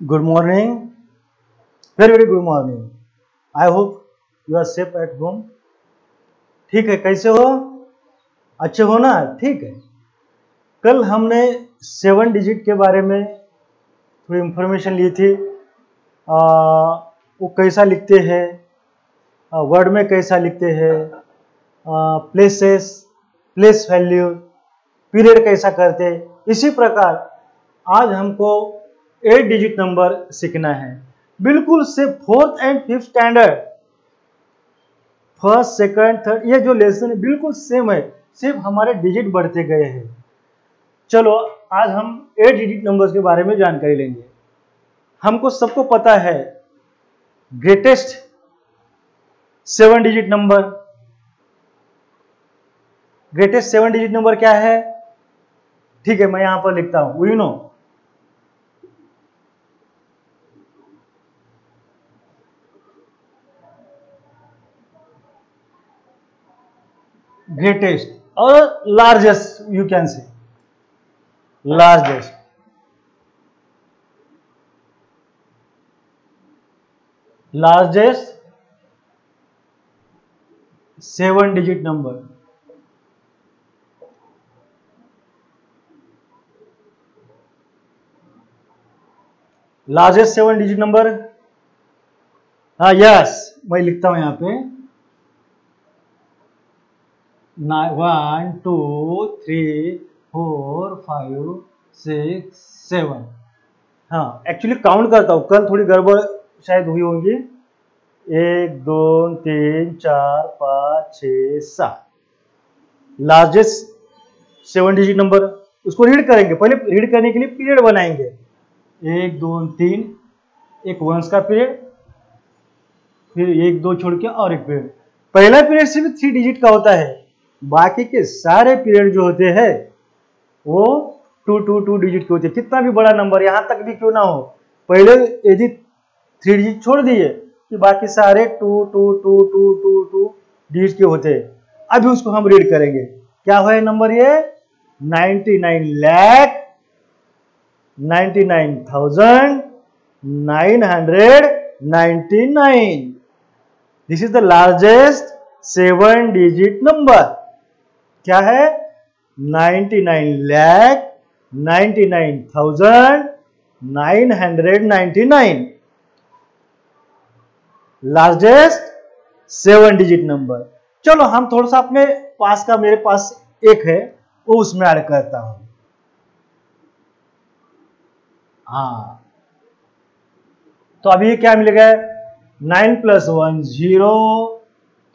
Good morning. Very very good morning. I hope you are safe at home. ठीक है कैसे हो? अच्छे हो ना? ठीक है। कल हमने सेवन डिजिट के बारे में थोड़ी इंफॉर्मेशन ली थी। आ, वो कैसा लिखते हैं? वर्ड में कैसा लिखते हैं? प्लेसेस प्लेस वैल्यू पीरियड कैसा करते इसी प्रकार आज हमको एट डिजिट नंबर सीखना है। बिल्कुल से fourth and fifth standard. First, second, third, ये जो लेसन है, बिल्कुल सेम है, सिर्फ़ हमारे डिजिट बढ़ते गए हैं। चलो, आज हम एट डिजिट नंबर्स के बारे में जानकारी लेंगे। हमको सबको पता है greatest seven digit number greatest seven digit number क्या है? ठीक है, मैं यहाँ पर लिखता हूँ। You know greatest or largest you can say largest largest seven digit number largest seven digit number हाँ यस मैं लिखता हूँ यहाँ पे one, two, three, four, five, six, seven. हाँ एक्चुअली काउंट करता हूँ। कल थोड़ी गड़बड़ शायद हुई होगी। एक, दो, तीन, चार, पाँच, छ, सात। लार्जेस्ट सेवन डिजिट नंबर उसको रीड करेंगे। पहले रीड करने के लिए पीरियड बनाएँगे। एक, दो, तीन। एक वंश का पीरियड फिर एक, दो छोड़ के और एक पीरियड पहला पीरियड सिर्फ़ थ्री डिजिट का होता है। बाकी के सारे पीरियड जो होते हैं वो टू टू टू डिजिट के होते कितना भी बड़ा नंबर यहाँ तक भी क्यों ना हो पहले यदि थ्री डिजिट छोड़ दिए कि बाकी सारे two two two two two two digit के होते हैं। अभी उसको हम रीड करेंगे। क्या है नंबर ये? 99 lakh 99,999 this is the largest seven digit number क्या है? 99 lakh 99,999 largest seven digit number चलो हम थोड़ा सा अपने पास का मेरे पास एक है वो उसमें ऐड करता हूँ। हाँ। तो अभी क्या मिलेगा? Nine plus one zero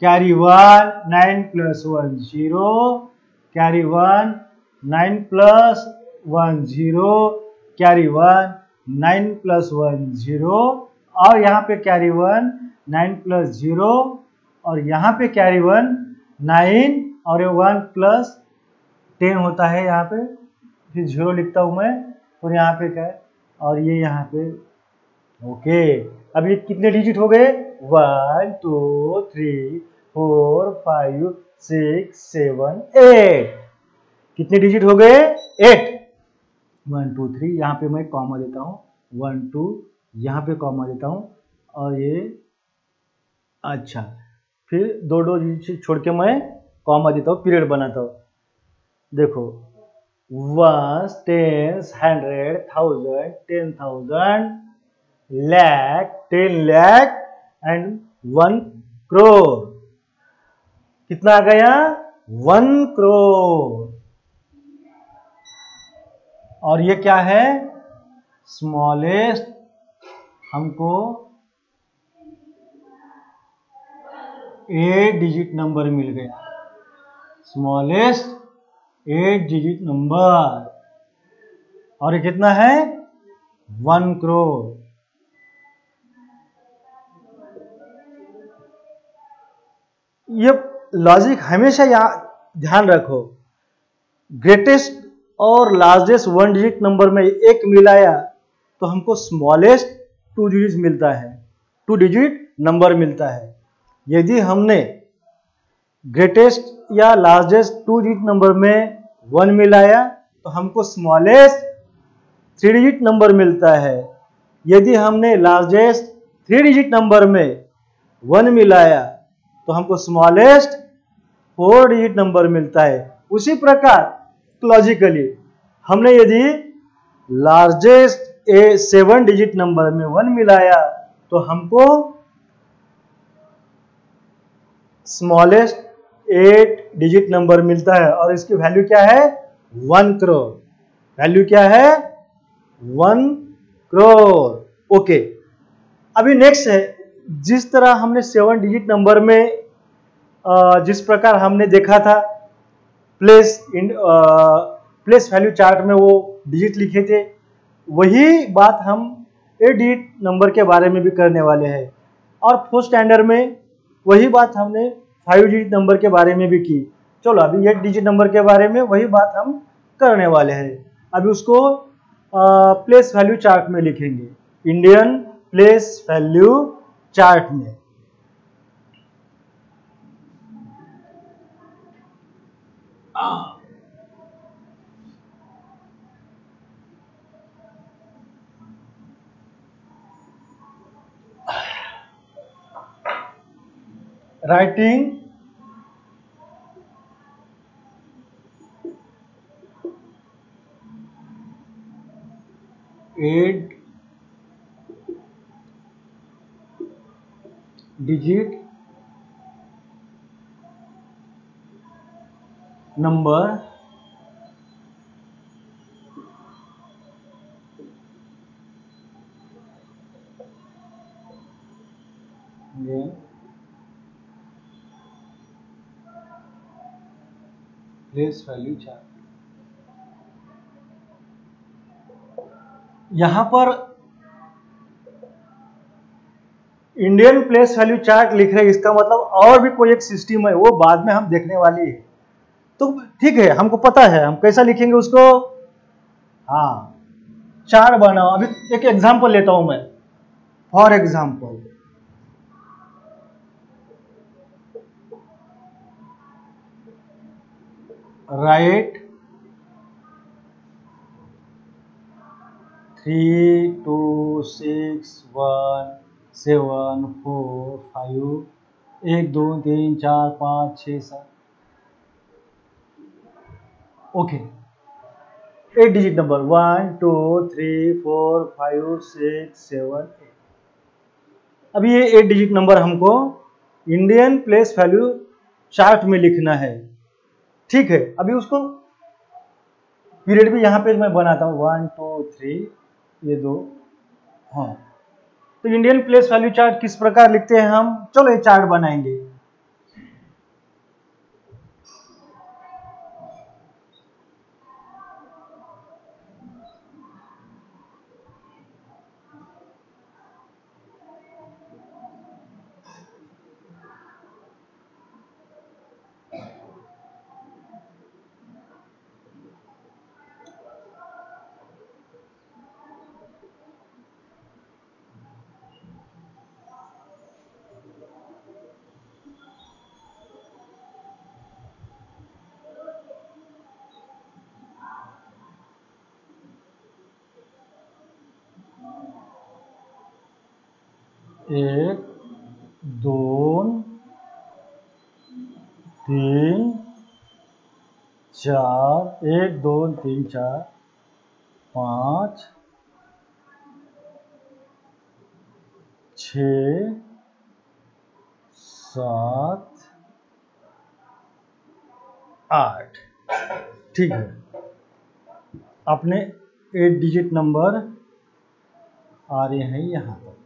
carry one nine plus one zero carry one nine plus one zero carry one nine plus one zero और यहाँ पे carry one nine plus zero और यहाँ पे कैरी वन नाइन और ये वन प्लस टेन होता है यहाँ पे। फिर ज़ीरो लिखता हूँ मैं और यहाँ पे क्या और ये यहाँ पे। ओके अब ये कितने डिजिट हो गए? One two three four, five, six, seven, eight. कितने डिजिट हो गए? एट। वन टू थ्री यहाँ पे मैं कॉमा देता हूँ। वन टू यहाँ पे कॉमा देता हूँ। और ये अच्छा। फिर दो दो डिजिट छोड़ के मैं कॉमा देता हूँ। पीरियड बनाता हूँ। देखो। Ones tens hundred thousand ten thousand lakh ten lakh and one crore कितना आ गया? वन करोड़। और ये क्या है? स्मॉलेस्ट हमको एट डिजिट नंबर मिल गया। Smallest eight digit number. और ये कितना है? वन करोड़। ये लॉजिक हमेशा यहाँ ध्यान रखो। ग्रेटेस्ट और लार्जेस्ट वन डिजिट नंबर में एक मिलाया तो हमको स्मॉलेस्ट टू डिजिट मिलता है। टू डिजिट नंबर मिलता है। यदि हमने ग्रेटेस्ट या लार्जेस्ट टू डिजिट नंबर में वन मिलाया तो हमको स्मॉलेस्ट थ्री डिजिट नंबर मिलता है। यदि हमने लार्जेस्ट थ्री डिजिट नंबर में वन मिलाया तो हमको स्मॉलेस्ट फोर डिजिट नंबर मिलता है। उसी प्रकार लॉजिकली हमने यदि largest a seven digit number में वन मिलाया तो हमको स्मॉलेस्ट एट डिजिट नंबर मिलता है। और इसकी वैल्यू क्या है? वन करोड़ वैल्यू क्या है? वन करोड़ ओके अभी नेक्स्ट है। जिस तरह हमने सेवन डिजिट नंबर में जिस प्रकार हमने देखा था place in place value chart में वो डिजिट लिखे थे, वही बात हम एट डिजिट नंबर के बारे में भी करने वाले हैं। और फोर्थ स्टैंडर्ड में वही बात हमने फाइव डिजिट नंबर के बारे में भी की। चलो, अभी एट डिजिट नंबर के बारे में वही बात हम करने वाले हैं। अभी उसको प्लेस वैल्यू चार्ट में लिखेंगे। इंडियन प्लेस वैल्यू चार्ट में। Writing eight digit again place value chart यहाँ पर इंडियन प्लेस वैल्यू चार्ट लिख रहे हैं, इसका मतलब और भी कोई एक सिस्टम है, वो बाद में हम देखने वाली है। तो ठीक है, हमको पता है, हम कैसा लिखेंगे उसको? हाँ चार बनाओ। अभी एक एग्जांपल लेता हूँ मैं। For example write three two six one seven four five एक, दो, तीन, चार, पाँच छः सात। Okay eight digit number one two three four five six seven eight अभी ये एट डिजिट नंबर हमको इंडियन प्लेस वैल्यू चार्ट में लिखना है। ठीक है? अभी उसको पीरियड भी यहाँ पे मैं बनाता हूँ। वन टू थ्री ये दो। हाँ। तो इंडियन प्लेस वैल्यू चार्ट किस प्रकार लिखते हैं हम? चलो ये चार्ट बनाएँगे। एक, दोन, तीन, चार, एक, दोन, तीन, चार, पाँच, छ, सात, आठ। ठीक है। अपने एट डिजिट नंबर आ रहे हैं यहाँ पर।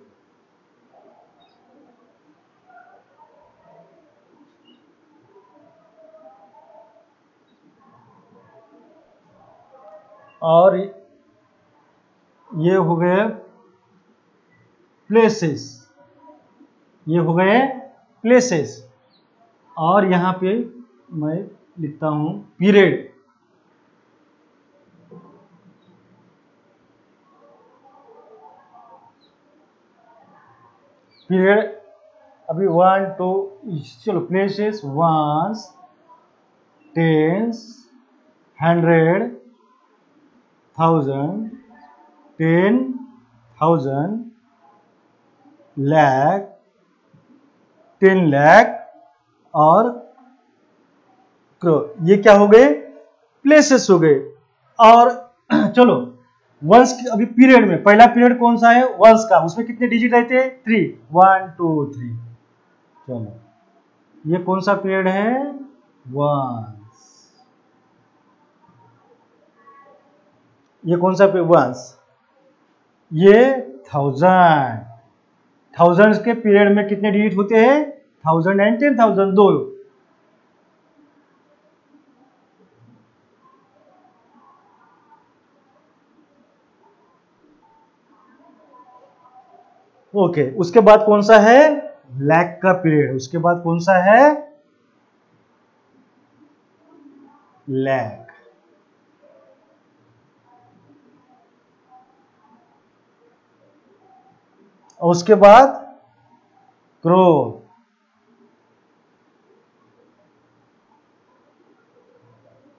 और ये हो गए प्लेसेस ये हो गए प्लेसेस और यहाँ पे मैं लिखता हूँ पीरियड पीरियड अभी वन टू चलो places ones tens hundred thousand ten thousand lakh ten lakh और करोड़ ये क्या हो गए? प्लेसेस हो गए। और चलो वंश अभी पीरियड में, पहला पीरियड कौन सा है? वंश का। उसमें कितने डिजिट रहते हैं? थ्री वन टू थ्री चलो। ये कौन सा पीरियड है? वंश ये कौन सा वंश ये थाउज़ेंड थाउज़ेंड के पीरियड में कितने डिजिट होते हैं? थाउज़ेंड एंड टेन थाउज़ेंड दो। ओके okay, उसके बाद कौन सा है? लैक का पीरियड उसके बाद कौन सा है? लैक और उसके बाद क्रोर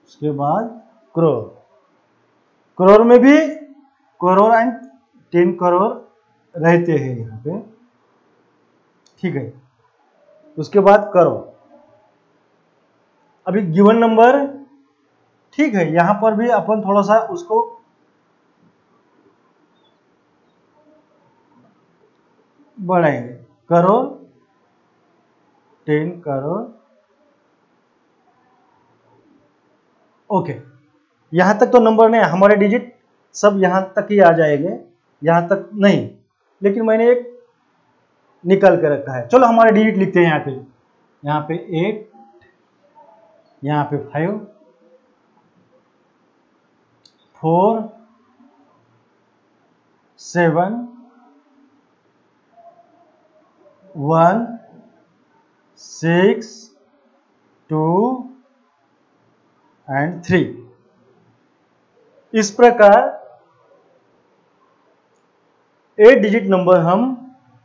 उसके बाद करोड़ करोड़ में भी करोड़ एंड टेन करोड़ रहते हैं यहाँ पे। ठीक है। उसके बाद करो। अभी गिवन नंबर ठीक है। यहाँ पर भी अपन थोड़ा सा उसको बढ़ाएँगे। करोड़ टेन करोड़ ओके यहाँ तक तो नंबर नहीं, हमारे डिजिट सब यहाँ तक ही आ जाएँगे। यहाँ तक नहीं, लेकिन मैंने एक निकल के रखा है। चलो हमारे डिजिट लिखते हैं यहाँ पे। यहाँ पे एट यहाँ पे five four seven one, six, two, and three. इस प्रकार एट डिजिट नंबर हम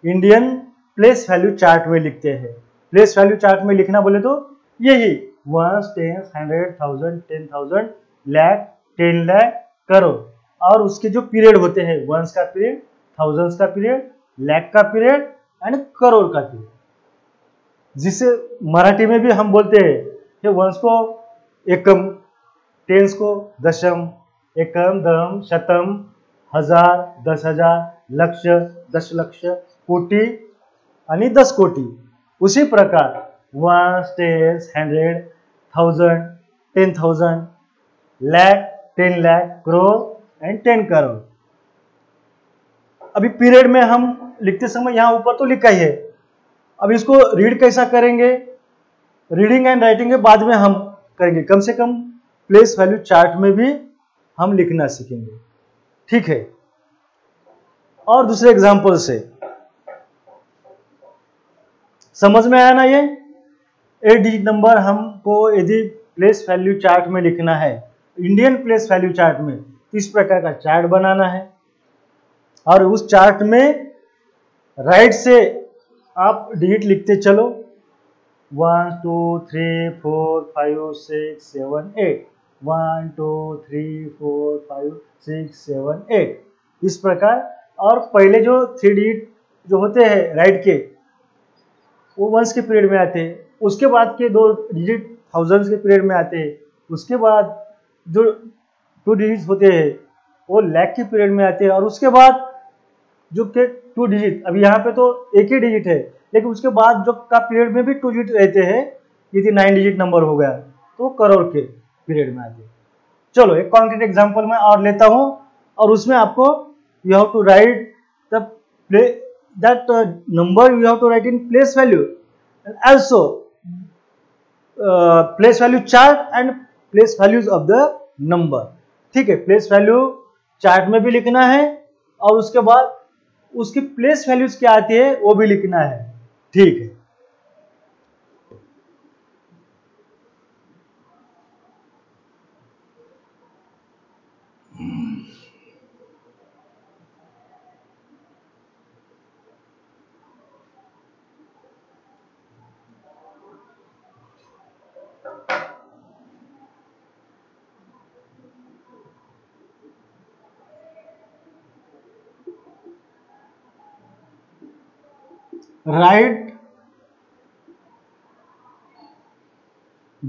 इंडियन प्लेस वैल्यू चार्ट में लिखते हैं। प्लेस वैल्यू चार्ट में लिखना बोले तो यही one ten hundred thousand ten thousand lakh ten lakh crore. और उसके जो पीरियड होते हैं वंस का पीरियड थाउजेंड्स का पीरियड लैख का पीरियड एंड करोड़ का पीरियड जिसे मराठी में भी हम बोलते हैं वंश को एकम, टेंस को दशम, एकम, दम, शतम, हज़ार, दस हज़ार, लक्ष दश लक्ष, कोटी आणि दस कोटी। उसी प्रकार one ten hundred thousand ten thousand lakh ten lakh crore and ten crore अभी पीरियड में हम लिखते समय यहाँ ऊपर तो लिखा ही है। अब इसको रीड कैसा करेंगे? रीडिंग एंड राइटिंग के बाद में हम करेंगे। कम से कम प्लेस वैल्यू चार्ट में भी हम लिखना सीखेंगे। ठीक है? और दूसरे एग्ज़ाम्पल से। समझ में आया ना ये? एट डिजिट नंबर हमको यदि प्लेस वैल्यू चार्ट में लिखना है इंडियन प्लेस वैल्यू चार्ट में तो इस प्रकार का चार्ट बनाना है। और उस चार्ट में राइट से आप डिजिट लिखते चलो। One two three four five six seven eight one two three four five six seven eight इस प्रकार और पहले जो थ्री डिजिट जो होते हैं राइट के, वो वंस के पीरियड में आते हैं। उसके बाद के दो डिजिट थाउजेंड्स के पीरियड में आते हैं। उसके बाद जो टू डिजिट होते हैं, वो लैख के पीरियड में आते हैं। और उसके बाद जो के टू डिजिट अभी यहाँ पे तो एक ही डिजिट है लेकिन उसके बाद जो का पीरियड में भी टू डिजिट रहते हैं यदि नाइन डिजिट नंबर हो गया। तो करोड़ के पीरियड में आते चलो एक कॉन्क्रीट एग्ज़ाम्पल मैं और लेता हूँ और उसमें आपको you have to write the play that uh, number you have to write in place value and also uh, place value chart and place values of ठीक है प्लेस वैल्यू चार्ट में भी लिखना है और उसके बाद उसकी प्लेस वैल्यूज़ क्या आती है वो भी लिखना है। ठीक है।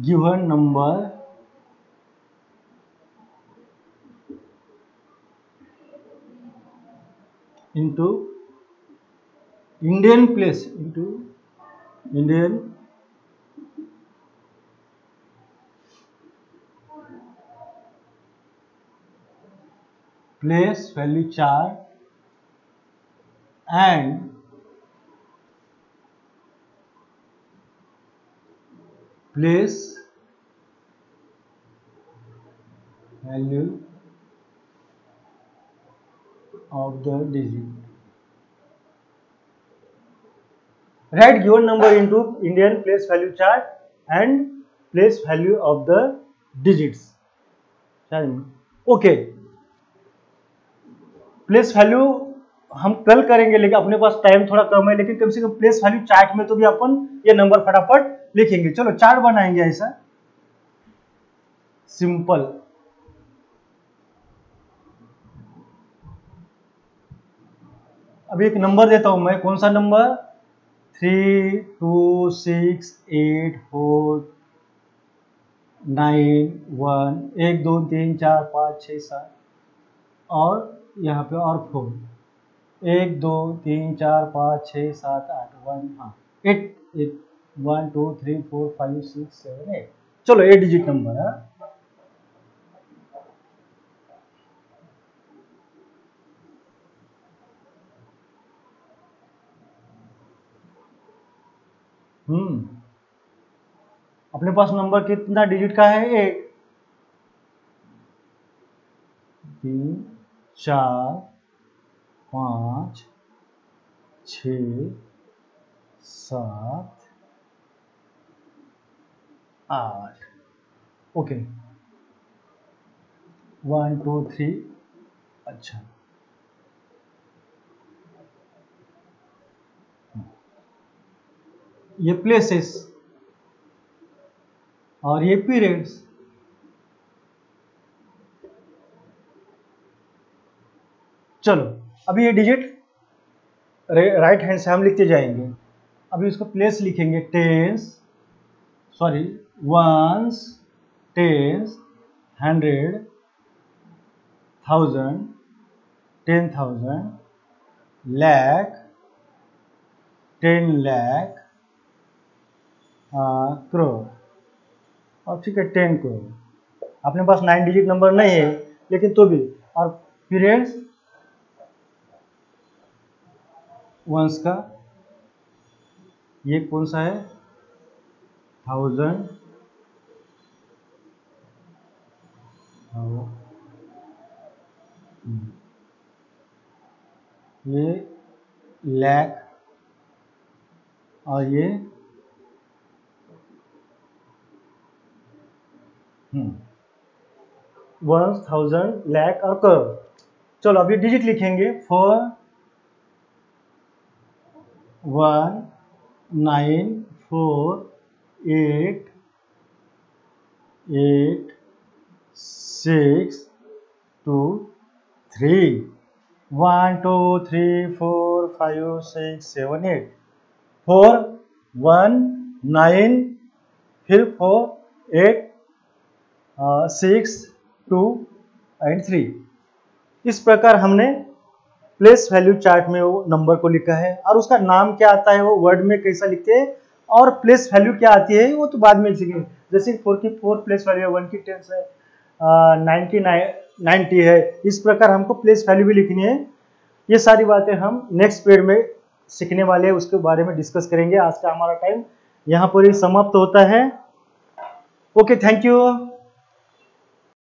Given number into Indian place into Indian place value chart and place value of the digit. Write given number into Indian place value chart and place value of the digits. Okay. Place value हम कल करेंगे लेकिन अपने पास time थोड़ा कम है लेकिन कम से कम place value chart में तो भी अपन ये नंबर फटाफट लिखेंगे। चलो चार्ट बनाएँगे ऐसा। सिंपल। अभी एक नंबर देता हूँ मैं। कौन सा number? Three, two, six, eight, four, nine, one, एक, दो, तीन, चार, पाँच छः सात, और यहाँ पे और फोर। एक, दो, तीन, चार, पाँच छः सात, आठ, वन हाँ। Eight eight. One, two, three, four, five, six, seven, eight. चलो, एट डिजिट नंबर, है। हम्म। अपने पास नंबर कितना डिजिट का है? एट तीन, चार, पाँच, छ, सात आठ। ओके। One, two, three. अच्छा। ये प्लेसेस और ये पीरियड्स चलो, अभी ये डिजिट राइट हैंड से हम लिखते जाएँगे। अभी उसको प्लेस लिखेंगे tens sorry ones, tens, hundred, thousand, ten thousand, lakh, ten lakh crore और ठीक है टेन करोड़ अपने पास नाइन डिजिट नंबर नहीं है लेकिन तो भी। और पीरियड्स वंस का? ये कौन सा है? थाउज़ेंड ये लैक और ये वन थाउज़ेंड लैक और करोड़ चलो, अभी डिजिट लिखेंगे. Four one nine four eight eight six two three one two three four five six seven eight four one nine फिर four eight six two and three इस प्रकार हमने प्लेस वैल्यू चार्ट में वो नंबर को लिखा है। और उसका नाम क्या आता है? वो वर्ड में कैसा लिखते हैं? और प्लेस वैल्यू क्या आती है, वो तो बाद में सीखेंगे। जैसे फोर की फोर प्लेस वैल्यू है वन की टेंस है नाइनटी नाइन्टी है, इस प्रकार हमको प्लेस वैल्यू भी लिखनी है। ये सारी बातें हम नेक्स्ट पीरियड में सीखने वाले हैं, उसके बारे में डिस्कस करेंगे। आज का हमारा टाइम यहाँ पर ही समाप्त होता है। Okay thank you